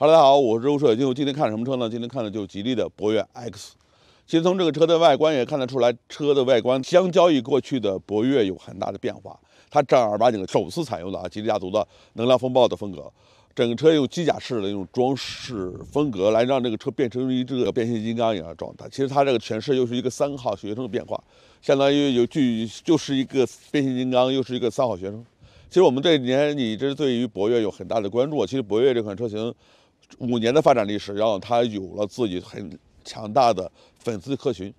哈喽，大家好，我是周社。就今天看什么车呢？今天看的就吉利的博越 X。其实从这个车的外观也看得出来，车的外观相较于过去的博越有很大的变化。它正儿八经的首次采用了啊吉利家族的能量风暴的风格，整个车用机甲式的那种装饰风格来让这个车变成一这个变形金刚一样的状态。其实它这个诠释又是一个三号学生的变化，相当于有具就是一个变形金刚，又是一个三号学生。其实我们这几年一直对于博越有很大的关注。其实博越这款车型。五年的发展历史，然后它有了自己很强大的粉丝客群，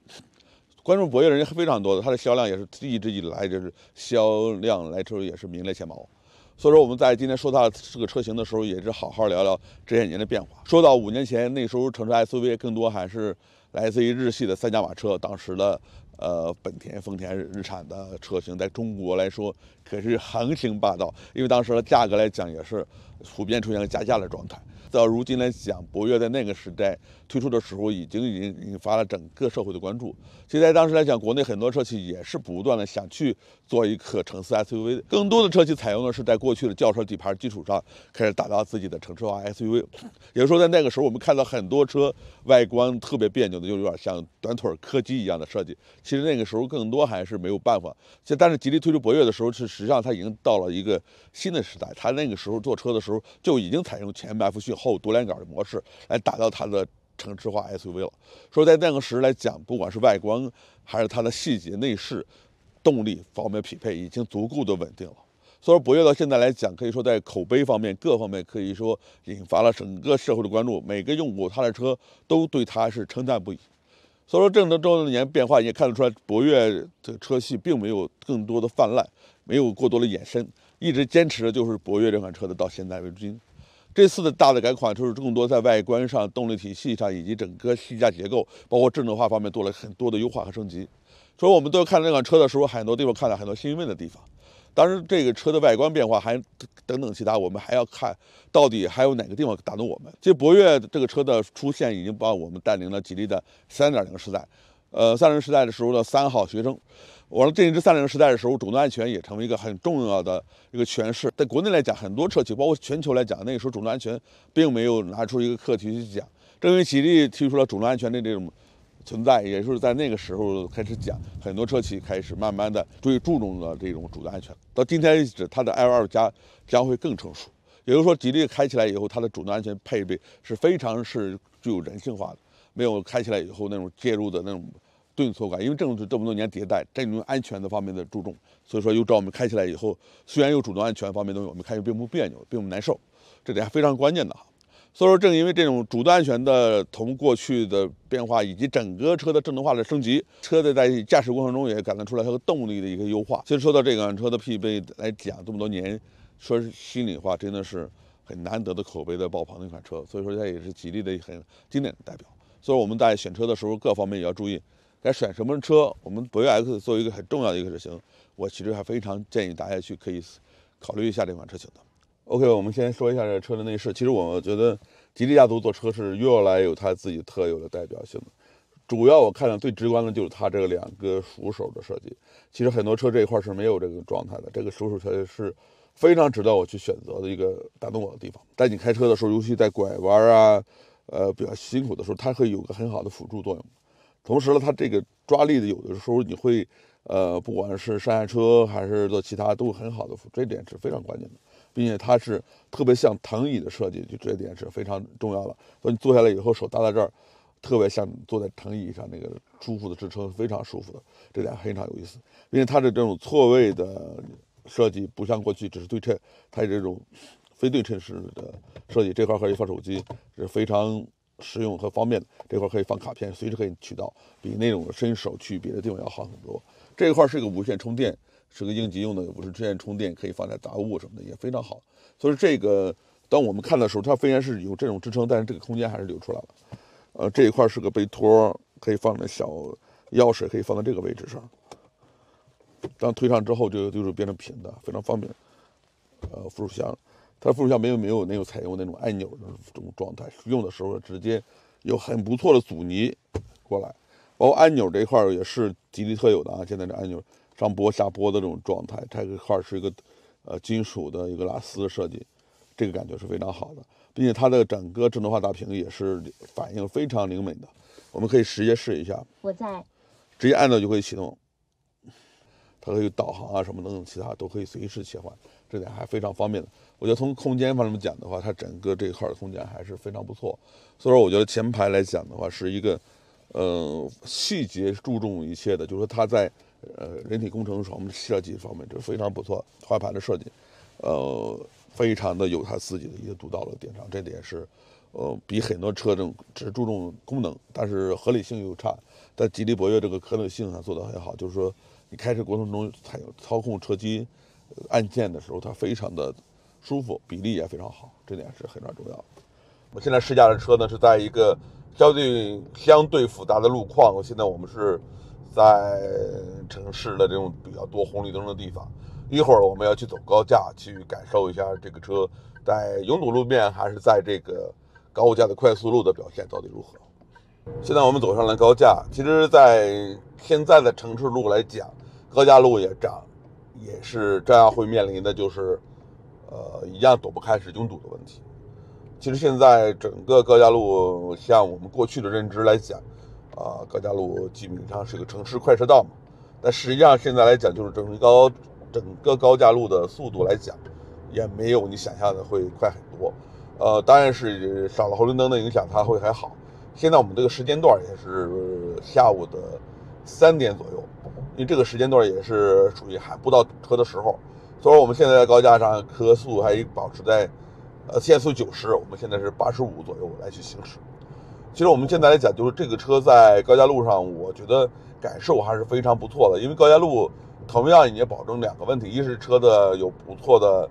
关注博越的人非常多的，它的销量也是一直以来就是销量来说也是名列前茅。所以说我们在今天说它这个车型的时候，也是好好聊聊这些年的变化。说到五年前那时候，城市 SUV 更多还是来自于日系的三驾马车，当时的呃本田、丰田、日产的车型，在中国来说可是横行霸道，因为当时的价格来讲也是普遍出现了加价的状态。到如今来讲，博越在那个时代推出的时候，已经已经引发了整个社会的关注。其实在当时来讲，国内很多车企也是不断的想去做一个城市 SUV，更多的车企采用的是在过去的轿车底盘基础上开始打造自己的城市化 SUV。也就是说，在那个时候，我们看到很多车外观特别别扭的，就有点像短腿柯基一样的设计。其实那个时候更多还是没有办法。但是吉利推出博越的时候，是实际上它已经到了一个新的时代。它那个时候做车的时候时候就已经采用前麦弗逊。后多连杆的模式来打造它的城市化 SUV 了。说在那个时来讲，不管是外观还是它的细节、内饰、动力方面匹配，已经足够的稳定了。所以说，博越到现在来讲，可以说在口碑方面各方面可以说引发了整个社会的关注。每个用过它的车都对它是称赞不已。所以说，这么多年变化也看得出来，博越这个车系并没有更多的泛滥，没有过多的衍生，一直坚持的就是博越这款车的到现在为止。这次的大的改款就是更多在外观上、动力体系上以及整个气架结构，包括智能化方面做了很多的优化和升级。所以，我们都看这款车的时候，很多地方看到很多兴奋的地方。当然，这个车的外观变化还等等其他，我们还要看到底还有哪个地方打动我们。其实，博越这个车的出现已经帮我们带领了吉利的三点零时代。呃，三零时代的时候的三号学生。我说，进入三零时代的时候，主动安全也成为一个很重要的一个诠释。在国内来讲，很多车企，包括全球来讲，那个时候主动安全并没有拿出一个课题去讲。正因为吉利提出了主动安全的这种存在，也就是在那个时候开始讲，很多车企开始慢慢的最注重了这种主动安全。到今天为止，它的 L 二加将会更成熟。也就是说，吉利开起来以后，它的主动安全配备是非常是具有人性化的，没有开起来以后那种介入的那种。顿挫感，因为正是这么多年迭代，这种安全的方面的注重，所以说又照我们开起来以后，虽然有主动安全方面东西，我们开起并不别扭，并不难受，这点还非常关键的哈。所以说，正因为这种主动安全的同过去的变化，以及整个车的智能化的升级，车的在驾驶过程中也感觉出来它的动力的一个优化。其实说到这款车的配备来讲，这么多年，说心里话，真的是很难得的口碑的爆棚的一款车。所以说它也是吉利的很经典的代表。所以我们在选车的时候，各方面也要注意。该选什么车？我们博越 X 作为一个很重要的一个车型，我其实还非常建议大家去可以考虑一下这款车型的。OK，我们先说一下这车的内饰。其实我觉得吉利家族做车是越来有它自己特有的代表性的。主要我看到最直观的就是它这个两个扶手的设计。其实很多车这一块是没有这个状态的，这个扶手设计是非常值得我去选择的一个打动我的地方。在你开车的时候，尤其在拐弯啊，呃比较辛苦的时候，它会有个很好的辅助作用。同时呢，它这个抓力的有的时候你会，呃，不管是上下车还是做其他，都很好的，这点是非常关键的，并且它是特别像藤椅的设计，就这点是非常重要的。所以你坐下来以后，手搭在这儿，特别像坐在藤椅上那个舒服的支撑，非常舒服的，这点非常有意思。并且它的这种错位的设计，不像过去只是对称，它这种非对称式的设计，这块可以放手机，是非常。实用和方便的这块可以放卡片，随时可以取到，比那种伸手去别的地方要好很多。这一块是个无线充电，是个应急用的，不是直线充电，可以放在杂物什么的也非常好。所以这个当我们看的时候，它虽然是有这种支撑，但是这个空间还是留出来了。呃，这一块是个背托，可以放的小钥匙，可以放在这个位置上。当推上之后，就就是变成平的，非常方便。呃，扶手箱。它副手箱没有没有没有采用那种按钮的这种状态，用的时候直接有很不错的阻尼过来，包括按钮这一块也是吉利特有的啊。现在这按钮上拨下拨的这种状态，它这一块是一个呃金属的一个拉丝设计，这个感觉是非常好的，并且它的整个智能化大屏也是反应非常灵敏的。我们可以直接试一下，我在直接按照就可以启动，它可以导航啊什么等等，其他都可以随时切换，这点还非常方便的。我觉得从空间方面讲的话，它整个这一块的空间还是非常不错。所以说，我觉得前排来讲的话，是一个呃细节注重一切的，就是说它在呃人体工程上我们设计方面就非常不错，花盘的设计，呃非常的有它自己的一个独到的点上，这点是。呃，比很多车这种只注重功能，但是合理性又差。但吉利博越这个可能性上做得很好，就是说你开车过程中操操控车机按键的时候，它非常的舒服，比例也非常好，这点是非常重要的。我现在试驾的车呢是在一个相对相对复杂的路况，现在我们是在城市的这种比较多红绿灯的地方，一会儿我们要去走高架，去感受一下这个车在拥堵路面还是在这个。高架的快速路的表现到底如何？现在我们走上了高架。其实，在现在的城市路来讲，高架路也涨，也是这样会面临的就是，呃，一样躲不开是拥堵的问题。其实现在整个高架路，像我们过去的认知来讲，啊，高架路基本上是个城市快车道嘛。但实际上现在来讲，就是整个高整个高架路的速度来讲，也没有你想象的会快很多。呃，当然是少了红绿灯的影响，它会还好。现在我们这个时间段也是下午的三点左右，因为这个时间段也是属于还不到堵车的时候，所以说我们现在在高架上车速还保持在呃限速九十，我们现在是八十五左右来去行驶。其实我们现在来讲，就是这个车在高架路上，我觉得感受还是非常不错的，因为高架路同样也保证两个问题，一是车的有不错的。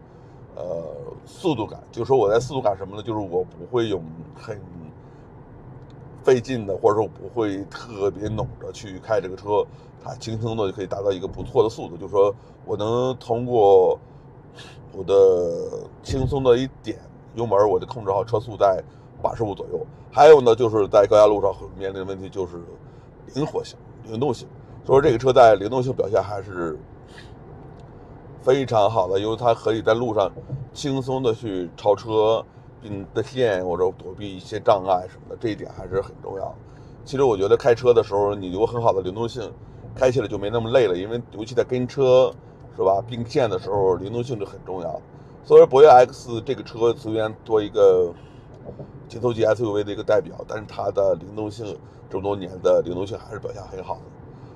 呃，速度感，就是说我在速度感什么呢？就是我不会有很费劲的，或者说我不会特别弄着去开这个车，它轻松的就可以达到一个不错的速度。就是说我能通过我的轻松的一点油门，我就控制好车速在八十五左右。还有呢，就是在高压路上会面临的问题就是灵活性、灵动性。所以说这个车在灵动性表现还是。非常好的，因为它可以在路上轻松的去超车、并的线或者躲避一些障碍什么的，这一点还是很重要。其实我觉得开车的时候，你有很好的灵动性，开起来就没那么累了。因为尤其在跟车是吧并线的时候，灵动性是很重要。所以说，博越 X 这个车虽然做一个紧凑级 SUV 的一个代表，但是它的灵动性这么多年的灵动性还是表现很好的。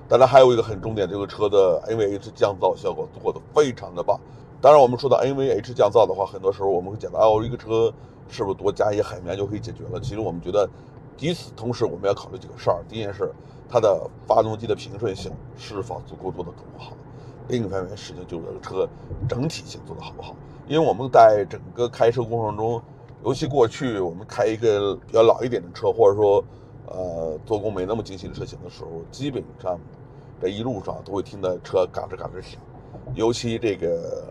当然还有一个很重点，这个车的 NVH 降噪效果做的非常的棒。当然，我们说到 NVH 降噪的话，很多时候我们会讲到，哦，一个车是不是多加一些海绵就可以解决了？其实我们觉得，与此同时，我们要考虑几个事儿。第一件事，它的发动机的平顺性是否足够做的够好；另一方面，事情就是这个车整体性做的好不好。因为我们在整个开车过程中，尤其过去我们开一个比较老一点的车，或者说。呃，做工没那么精细的车型的时候，基本上这一路上都会听到车嘎吱嘎吱响，尤其这个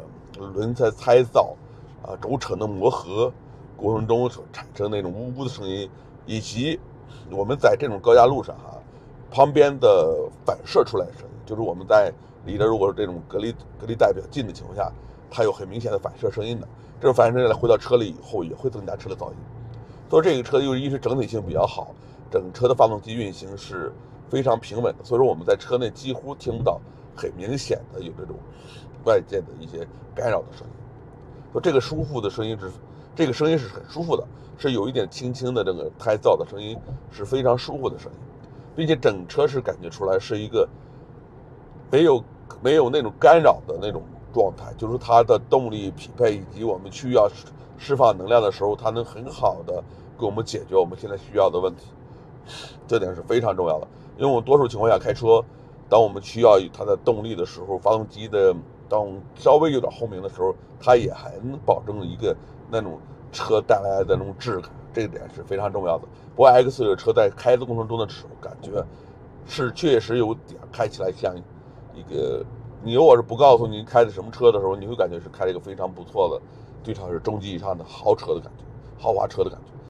轮胎胎噪啊、轴承的磨合过程中所产生那种呜呜的声音，以及我们在这种高架路上哈，旁边的反射出来的声音，就是我们在离着如果是这种隔离隔离带比较近的情况下，它有很明显的反射声音的，这种反射声音回到车里以后也会增加车的噪音。所以这个车又一是整体性比较好。整车的发动机运行是非常平稳的，所以说我们在车内几乎听不到很明显的有这种外界的一些干扰的声音。说这个舒服的声音是，这个声音是很舒服的，是有一点轻轻的这个胎噪的声音，是非常舒服的声音，并且整车是感觉出来是一个没有没有那种干扰的那种状态，就是它的动力匹配以及我们需要释放能量的时候，它能很好的给我们解决我们现在需要的问题。这点是非常重要的，因为我们多数情况下开车，当我们需要它的动力的时候，发动机的当稍微有点轰鸣的时候，它也还能保证一个那种车带来的那种质感，这一点是非常重要的。不过 X 的车在开的过程中的时候，感觉是确实有点开起来像一个，你如果是不告诉你开的什么车的时候，你会感觉是开了一个非常不错的，最少是中级以上的豪车的感觉，豪华车的感觉。